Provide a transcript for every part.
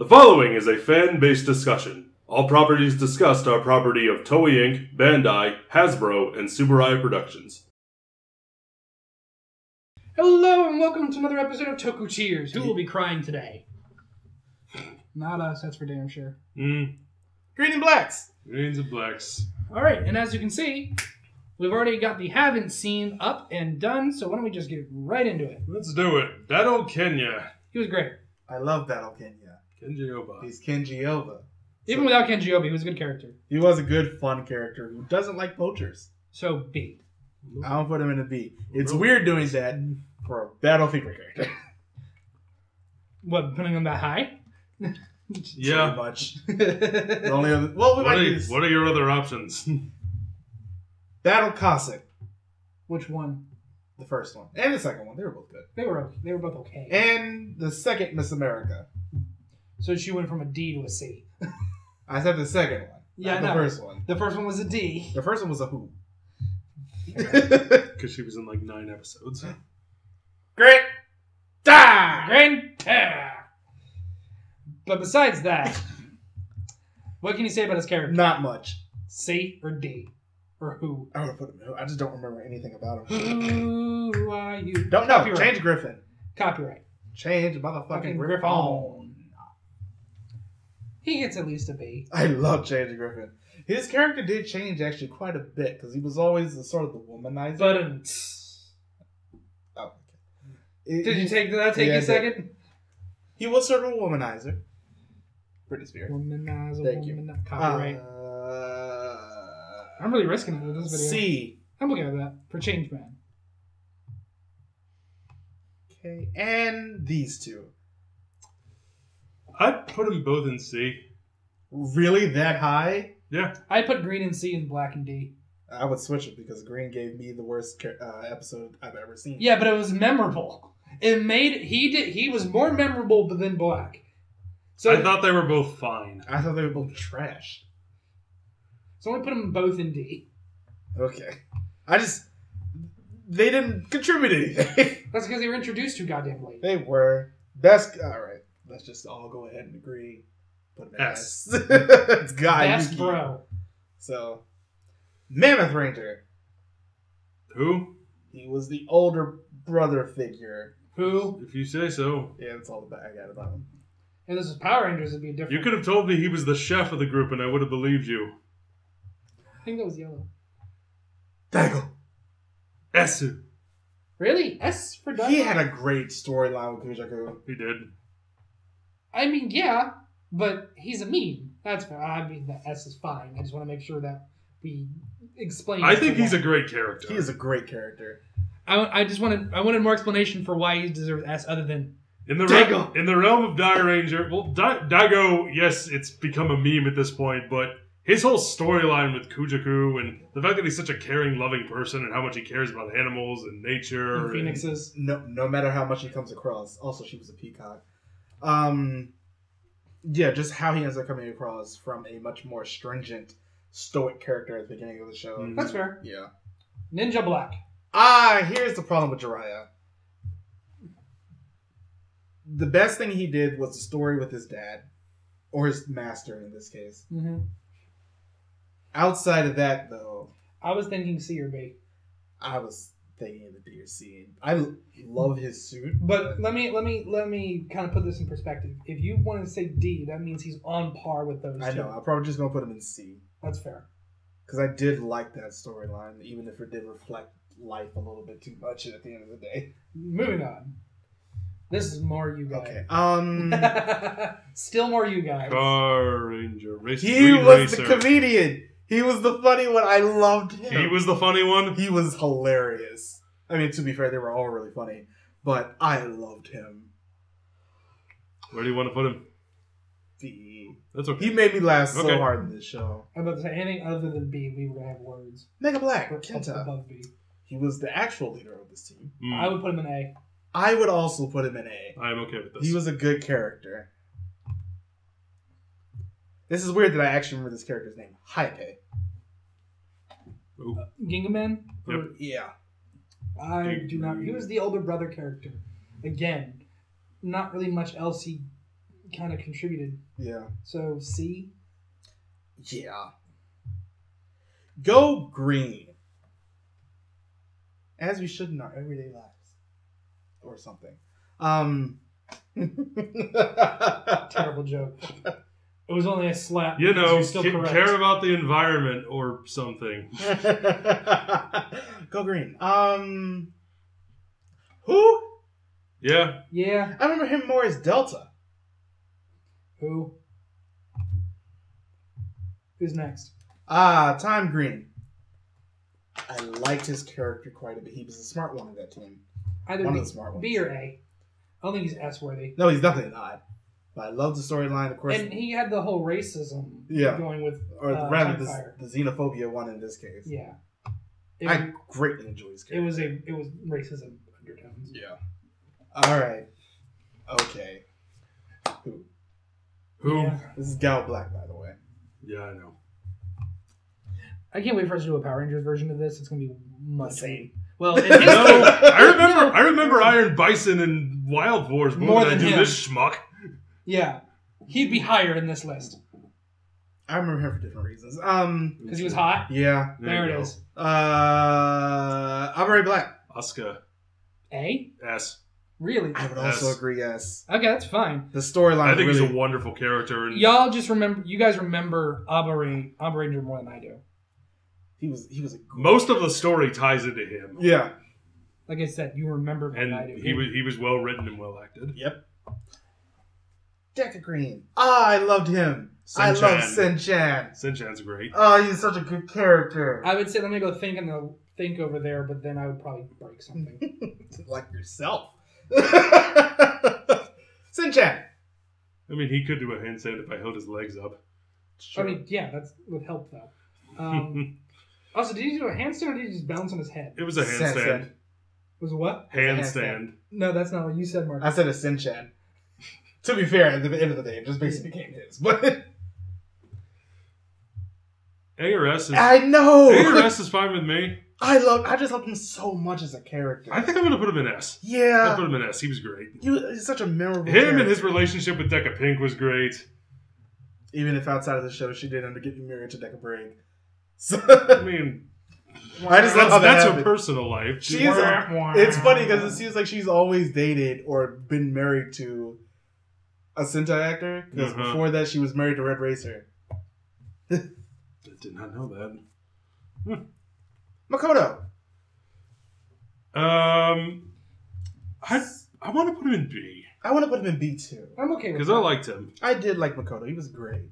The following is a fan based discussion. All properties discussed are property of Toei Inc., Bandai, Hasbro, and Tsuburaya Productions. Hello and welcome to another episode of Tokutier. Who will be crying today? Not us, that's for damn sure. Mm, Green and blacks. greens and blacks. All right, and as you can see, we've already got the haven't seen up and done, so why don't we just get right into it? Let's do it. Battle Kenya. He was great. I love Battle Kenya. Kenji Oba. He's Kenji Oba. Even without Kenji Obi, he was a good character. He was a good, fun character who doesn't like poachers. So B. I'll put him in a B. It's weird doing that for a Battle Fever character. What, putting him that high? Yeah. Pretty much. The only other, well, we What might are, use what are your other options? Battle Cossack, Which one? the first one, and the second one. They were both good. They were okay. they were both okay. And the second Miss America. So she went from a D to a C. I said the second one. Yeah, not the know. first one. The first one was a D. The first one was a who. Because she was in like nine episodes. Great. Die. Grand Terror. But besides that, what can you say about his character? Not much. C or D? Or who? I would put him. I just don't remember anything about him. Who are you? Don't know. Copyright. Change Griffin. Copyright. Change motherfucking Fucking Griffin. Griffon. He gets at least a B. I love James Griffin. His character did change actually quite a bit because he was always the sort of the womanizer. But um, oh, okay. It- did you take did that? Take Yeah, you I a second? He was sort of a womanizer. Britney Spears. Womanizer, Thank you. Copyright. Uh, I'm really risking it with this video. C. I'm looking at that for Change Man. Okay, and these two. I'd put them both in C. Really that high? Yeah. I put green in C and black in D. I would switch it because Green gave me the worst uh, episode I've ever seen. Yeah, but it was memorable. It made he did he was more memorable than black. So I thought they were both fine. I thought they were both trash. so I put them both in D. Okay. I just. They didn't contribute anything. That's because they were introduced too goddamn late. they were. Best. Alright. Let's just all go ahead and agree. Put them in S. S. it's Guy. Best Yuki. bro. So. Mammoth Ranger. Who? He was the older brother figure. Who? If you say so. Yeah, that's all the I got about him. And this is Power Rangers would be different. You could have told me he was the chef of the group and I would have believed you. I think that was yellow. Daigo. Esu. Really? S for Daigo? He had a great storyline with Kujaku. He did. I mean, yeah, but he's a meme. That's fair. I mean, the S is fine. I just want to make sure that we explain. I think to he's a great character. He is a great character. I, I just wanted I wanted more explanation for why he deserves S other than In the Daigo. realm, in the realm of Dairanger, well, Di- Daigo, yes, it's become a meme at this point, but his whole storyline with Kujaku and the fact that he's such a caring, loving person and how much he cares about animals and nature, and and- Phoenixes. No, no matter how much he comes across. Also, she was a peacock. Um, yeah, just how he ends up coming across from a much more stringent, stoic character at the beginning of the show. Mhm. That's fair. Yeah. Ninja Black. Ah, here's the problem with Jiraiya. The best thing he did was the story with his dad, or his master in this case. hmm Outside of that, though, I was thinking C or B, I was thinking the deer scene. I l- love his suit. but let me let me let me kind of put this in perspective. If you want to say D, that means he's on par with those. I two. know. I'm probably just gonna put him in C. That's fair. because I did like that storyline, even if it did reflect life a little bit too much at the end of the day. Moving on. This is more you guys. Okay. Um, Still more you guys. Car Ranger. Race, he was Racer. the comedian. He was the funny one. I loved him. He was the funny one. He was hilarious. I mean, to be fair, they were all really funny, but I loved him. Where do you want to put him? The That's okay. he made me laugh so Okay. hard in this show. I'm about to say anything other than B, we were gonna have words. Mega Black, Or Kenta. above B. He was the actual leader of this team. Mm, I would put him in A. I would also put him in A. I am okay with this. He was a good character. This is weird that I actually remember this character's name. Hayate. Ooh. Gingaman? Yep. Yeah. I do not. He was the older brother character. Again, not really much else he kind of contributed. Yeah. So C. Yeah. Go green. As we should in our everyday lives. Or something. Um Terrible joke. It was only a slap. You know, still ca- correct. care about the environment or something. Go green. Um Who? Yeah, Yeah. I remember him more as Delta. Who? Who's next? Ah, Tom Green. I liked his character quite a bit. He was a smart one of that team. Either One B, of the smart ones. B or A. I don't think he's S worthy. No, he's definitely not. But I love the storyline, of course. And he had the whole racism Yeah. going with or uh, rather, the, the xenophobia one in this case. yeah. It, I greatly enjoy his it was a it was racism undertones. Yeah. All right. Okay. Who? who? Yeah. Yeah, This is Gao Black, by the way. Yeah, I know. I can't wait for us to do a Power Rangers version of this. It's gonna be much Same. Well, No, I remember. I remember Iron Bison and Wild Wars more, More than, than I do him. this schmuck. Yeah, he'd be higher in this list I remember him for different reasons. Um. because he was hot. Yeah. There, you it go. is. Uh. Abare Black. Oscar. A S. really? I would also Yes. agree. Yes. Okay, that's fine. The storyline. I think really, he's a wonderful character. And Y'all just remember. You guys remember Abba Ray- Abaranger more than I do. He was. He was a. most of the story ties into him, Yeah. Like I said, you remember more than I do. and he was he was well written and well acted. Yep. Deka Green. Ah, I loved him. I Sen-chan. love Sen Chan. Sen-chan's great. Oh, he's such a good character. I would say let me go think and the think over there, but then I would probably break something. like yourself. Sen Chan. I mean, he could do a handstand if I held his legs up. Sure. I mean, yeah, that's would help though. Um, also, did he do a handstand or did he just bounce on his head? it was a Sen handstand. Chan. Was what? Handstand. No, that's not what you said, Mark. I said a Sen Chan. To be fair, at the end of the day, it just basically became his. But A or S is I know. A or S is fine with me. I love. I just loved him so much as a character. I think I'm gonna put him in S. yeah, I put him in S. He was great. he was, he's such a memorable. Him and his relationship with Deka Pink was great. Even if outside of the show, she did end up getting married to Deka Break. So, I mean, I just love that's, how that that's her personal life. She's it's funny because it seems like she's always dated or been married to a Sentai actor. Because Uh-huh. before that, she was married to Red Racer. I did not know that. Makoto. Um, I I want to put him in B I want to put him in B too. I'm okay with because. I liked him. I did like Makoto. He was great.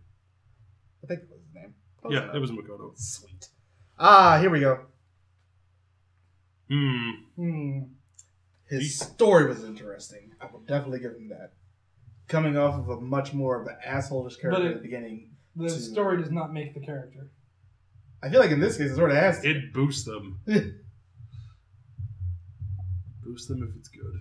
I think that was his name. Close Yeah, enough. it was Makoto. sweet. Ah, here we go. Hmm. Hmm. His He- story was interesting. I will definitely give him that. Coming off of a much more of an assholeish character But at the beginning, The To- story does not make the character. I feel like in this case it sort of has to. It boosts them. Boost them if it's good.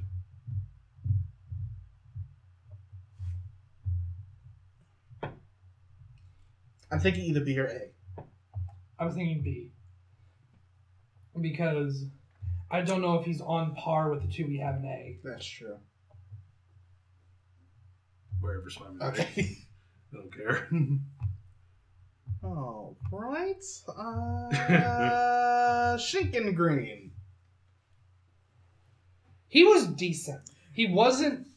I'm thinking either B or A. I was thinking B. Because I don't know if he's on par with the two we have in A. That's true. Wherever's fine with me. Okay. I don't care. All right. Uh, Shinken Green. He was decent. He wasn't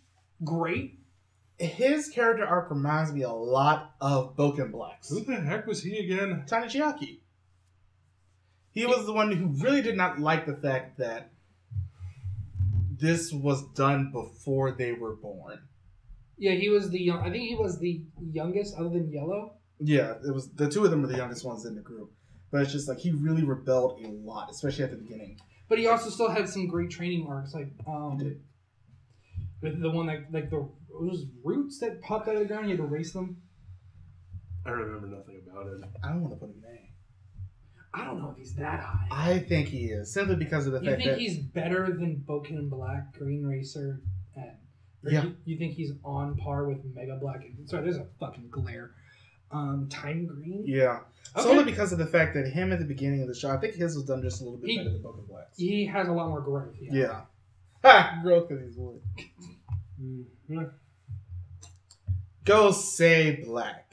great. His character arc reminds me a lot of Bouken Black's. Who the heck was he again? Tani Chiaki. He was the one who really did not like the fact that this was done before they were born. Yeah, he was the young. I think he was the youngest, other than Yellow. Yeah, it was the two of them were the youngest ones in the group. But it's just like he really rebelled a lot, especially at the beginning. But he also still had some great training arcs, like um, did. with the one that like the those roots that popped out of the ground. You had to race them. I remember nothing about it. I don't want to put him in A. I don't know if he's that high. I think he is simply because of the You fact think that he's better than Bouken Black, Green Racer, and or Yeah. you, you think he's on par with Mega Black? And, sorry, there's a fucking glare. Um, Time Green. yeah, Okay. solely because of the fact that him at the beginning of the show, I think his was done just a little bit He- better than Bouken Black's. He has a lot more growth. Yeah. Yeah. Ha! Growth because he's wood. Mhm. Gosei Black.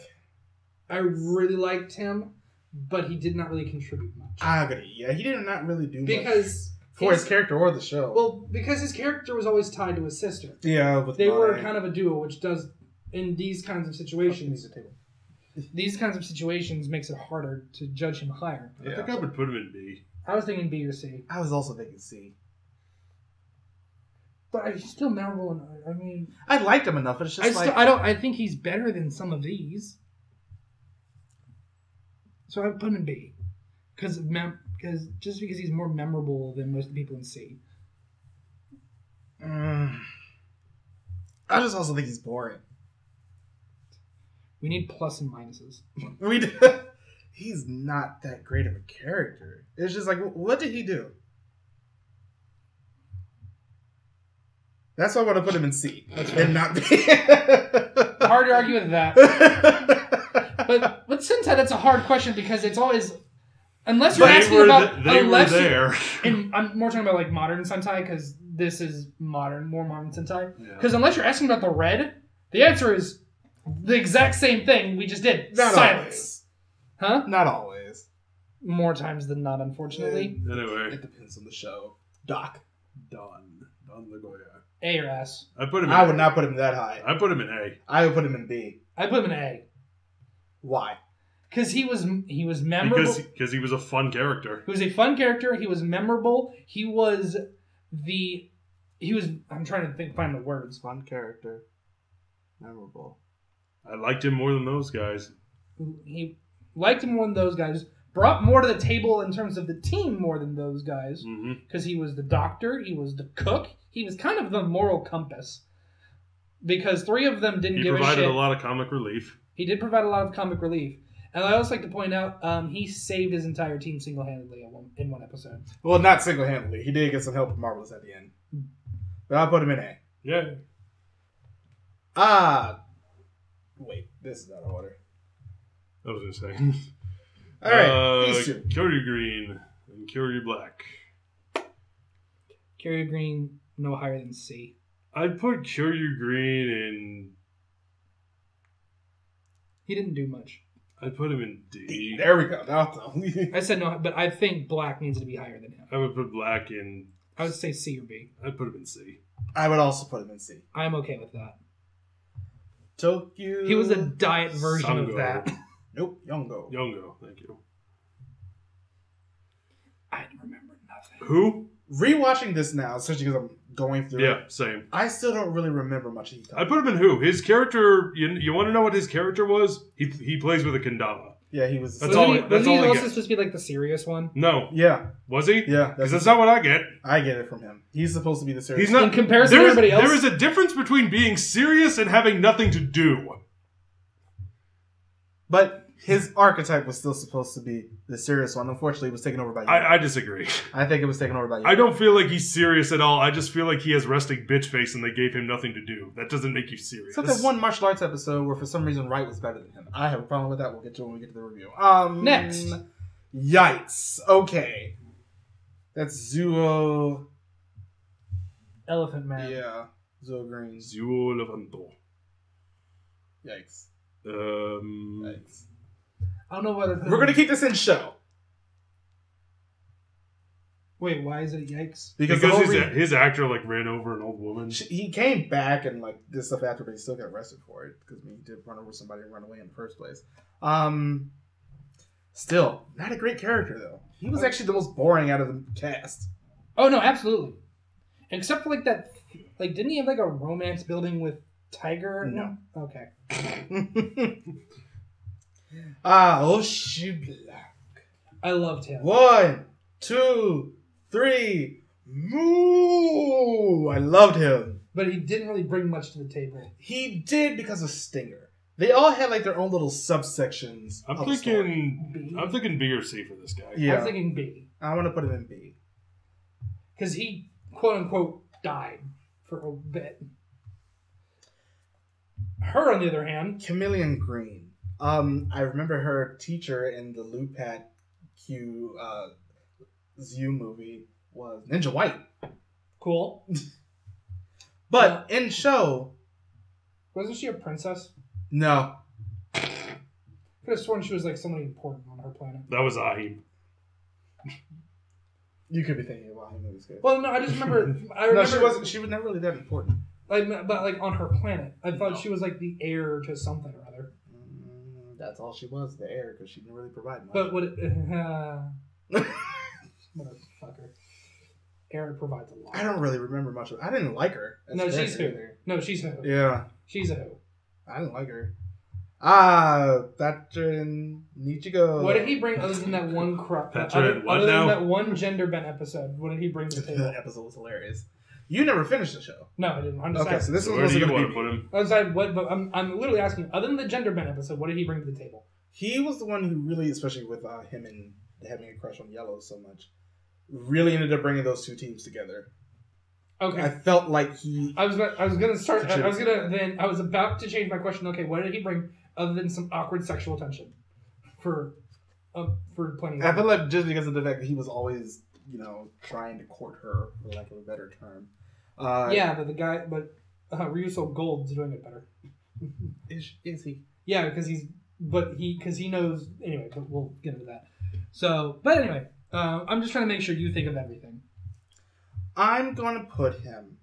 I really liked him, but he did not really contribute much. I agree. Yeah, he did not really do much because for his his- character or the show. well, because his character was always tied to his sister. yeah, with They were kind of a duo, which does in these kinds of situations. Needs table. These kinds of situations makes it harder to judge him higher. I think Yeah. I would put him in B. I was thinking B or C, I was also thinking C. but he's still memorable. And I mean, I liked him enough, but it's just I like still I don't I think he's better than some of these. So I put him in B, because mem because just because he's more memorable than most of the people in C. Mm. I just also think he's boring. We need plus and minuses. We d- he's not that great of a character. It's just like, what did he do? That's why I want to put him in C and not B. Hard to argue with that. But with Sentai, that's a hard question because it's always unless you're They asking were, about th- they were unless you- there. and I'm more talking about like modern Sentai because this is modern, more modern Sentai. Yeah. Because unless you're asking about the red, the answer is the exact same thing we just did. Not Silence, huh? Not always. More times than not, unfortunately. Anyway, It depends on the show. Doc. Don. Don Dogoier. A or S. I put him. In I would not put him that high. I put him in A. I would put him in B. I put him in A Why? Because he was he was memorable. Because because he was a fun character. He was a fun character. He was memorable. He was the he was. I'm trying to think, find the words. Fun character. Memorable. I liked him more than those guys. He liked him more than those guys. Brought more to the table in terms of the team more than those guys mm-hmm. because he was the doctor. He was the cook. He was kind of the moral compass. Because three of them didn't He give a provided shit. a lot of comic relief. He did provide a lot of comic relief. And I also like to point out, um, he saved his entire team single handedly in one, episode. Well, not single handedly. He did get some help from Marvelous at the end. But I'll put him in A. Yeah. Ah. Wait, this is out of order. I was gonna say. All right, Uh, these two. Green and Kyoryu Black. Carrier Green, no higher than C. I'd put Kyoryu Green in. He didn't do much. I'd put him in D. There we go. Now, I said no, but I think Black needs to be higher than him. I would put Black in. I would say C or B. I'd put him in C. I would also put him in C. I'm okay with that. Tokyo. He was a diet version of that. Nope, Yongo. Yongo, thank you. I remember nothing. Who? Rewatching this now, especially because I'm going through it, Yeah, same. I still don't really remember much of I put him in who? His character. You, you want to know what his character was? He he plays with a kendama. Yeah, he was. That's wasn't all he, I- that's wasn't he all also get. supposed to be like the serious one? No, Yeah, was he? yeah. Because that's not what I get. I get it from him. He's supposed to be the serious. He's not. In comparison to there is- everybody else? there is a difference between being serious and having nothing to do. But his archetype was still supposed to be the serious one. Unfortunately, it was taken over by you. I, I, disagree. I think it was taken over by you. I don't feel like he's serious at all. I just feel like he has resting bitch face and they gave him nothing to do. That doesn't make you serious. Except that one martial arts episode where for some reason Right was better than him. I have a problem with that. We'll get to it when we get to the review. Um, Next. Yikes. Okay. That's Zyuoh. Elephant Man. Yeah. Zyuoh Green. Zyuoh Elephant. Yikes. Um, Yikes. I don't know whether to We're gonna keep this in show Wait, why is it yikes? because, because his, re- his actor like ran over an old woman. Sh- he came back and like did stuff after, but he still got arrested for it because I mean, he did run over somebody and run away in the first place. Um, still not a great character though. He was actually the most boring out of the cast. Oh no, absolutely. Except for like that, like didn't he have like a romance building with Tiger? No. Okay. ah, oh shoot! I loved him. One, two, three. Moo! I loved him. But he didn't really bring much to the table. He did because of Stinger. They all had like their own little subsections. I'm of the story. Thinking. B? I'm thinking B or C for this guy. Yeah, I'm thinking B. I want to put him in B. Because he quote unquote died for a bit. Her, on the other hand, Chameleon Green. Um, I remember her teacher in the Lupat Q uh, Zoo movie was Ninja White, cool. but in show, Wasn't she a princess? No. Could have sworn she was like somebody important on her planet. That was Ahim. You could be thinking about him. It good. Well, no, I just remember. I no, she wasn't. She was never really that important. Like, but like on her planet, I thought she was like the heir to something or other. That's all she was, the heir, because she didn't really provide much. But what? It, uh, motherfucker. Heir provides a lot. I don't really remember much of. I didn't like her. No, she's character who? No, she's a who. Yeah, She's a who. I didn't like her. Ah, Petra and Nichigo. What did he bring other than that one crap? Other, other than that one gender bent episode, what did he bring to the The table? episode was hilarious. You never finished the show. No, I didn't. I'm just Okay, so asking. this So was where do also you going want to to be. put him? I was like, what? But I'm, I'm literally asking. Other than the gender bent episode, what did he bring to the table? He was the one who really, especially with uh, him and having a crush on Yellow so much, really ended up bringing those two teams together. Okay. I felt like he. I was about, I was gonna start. I was gonna then. I was about to change my question. Okay, what did he bring other than some awkward sexual tension for, um, for plenty? I Of feel like just because of the fact that he was always, you know, trying to court her, for lack of a better term. Uh, yeah, but the guy, but uh, Ryusoul Gold's doing it better. Is, is he? Yeah, because he's, but he, because he knows. Anyway, but we'll get into that. So, but anyway, uh, I'm just trying to make sure you think of everything. I'm going to put him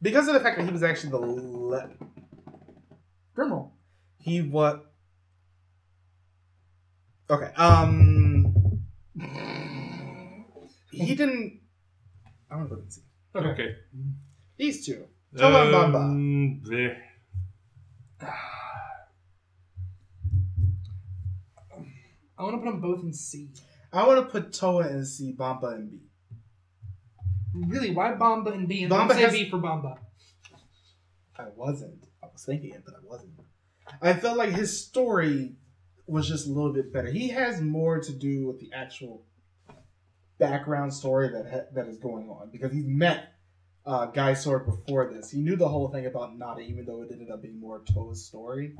because of the fact that he was actually the le- Drumroll. he what? Okay. Um. He didn't. I'm gonna put him in C. Okay. Okay. These two. Toa and Bamba. Um, bleh. I want to put them both in C. I want to put Toa in C, Bamba in B. Really, why Bamba and B? And Bamba don't say has- B for Bamba. I wasn't. I was thinking it, but I wasn't. I felt like his story was just a little bit better. He has more to do with the actual background story that ha- that is going on because he's met uh, Gaisorg before this. He knew the whole thing about Nada, even though it ended up being more Toa's story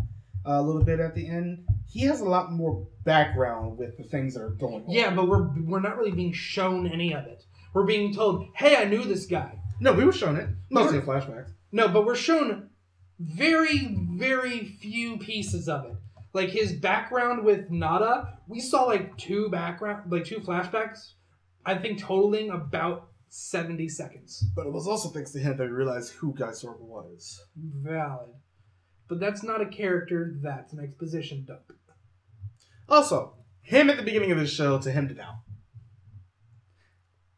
uh, a little bit at the end. He has a lot more background with the things that are going on. Yeah, but we're we're not really being shown any of it. We're being told, "Hey, I knew this guy." No, we were shown it mostly in flashbacks. No, but we're shown very, very few pieces of it. Like his background with Nada, we saw like two background, like two flashbacks. I think totaling about seventy seconds. But it was also thanks to him that we realized who Gaisorg was. Valid, but that's not a character. That's an exposition dump. Also, him at the beginning of the show to him to now.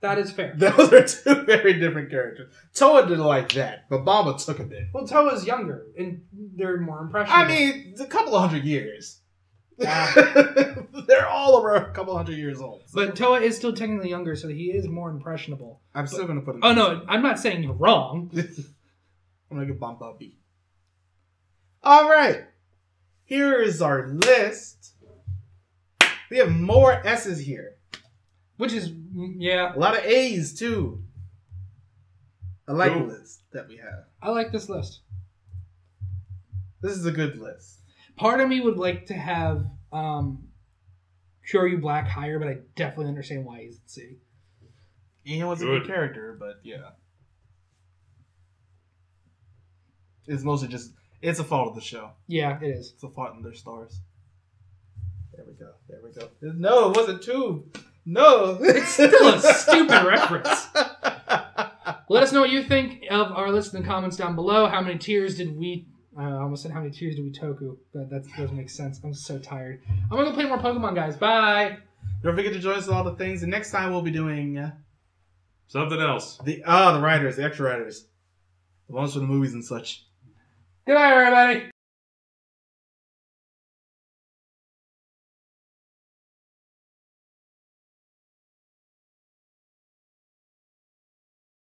That is fair. Those are two very different characters. Toa didn't like that, but Bamba took a bit. Well, Toa's younger and they're more impressionable. I mean, it's a couple of hundred years. They're all over a couple hundred years old. but Toa is still technically younger, so he is more impressionable. I'm still gonna put him. Oh no, I'm not saying you're wrong. I'm gonna give Bamba a B. All right, here is our list. We have more S's here. Which is, mm, yeah, A lot of A's too. I like Cool. the list that we have. I like this list. This is a good list. Part of me would like to have um, Kyoryu Black higher, but I definitely understand why he's at C. Ian was a Good. good character, but yeah. It's mostly just it's a fault of the show. Yeah, it is. It's a fault in their stars. There we go. There we go. No, it wasn't two. No. It's still a stupid reference. Let us know what you think of our list in the comments down below. How many tears did we? Uh, I almost said how many tears do we toku, but that doesn't make sense. I'm so tired. I'm gonna go play more Pokemon, guys. Bye. Don't forget to join us on all the things. And next time we'll be doing uh, Something else. the ah the writers, the extra writers, the ones for the movies and such. Good night, everybody.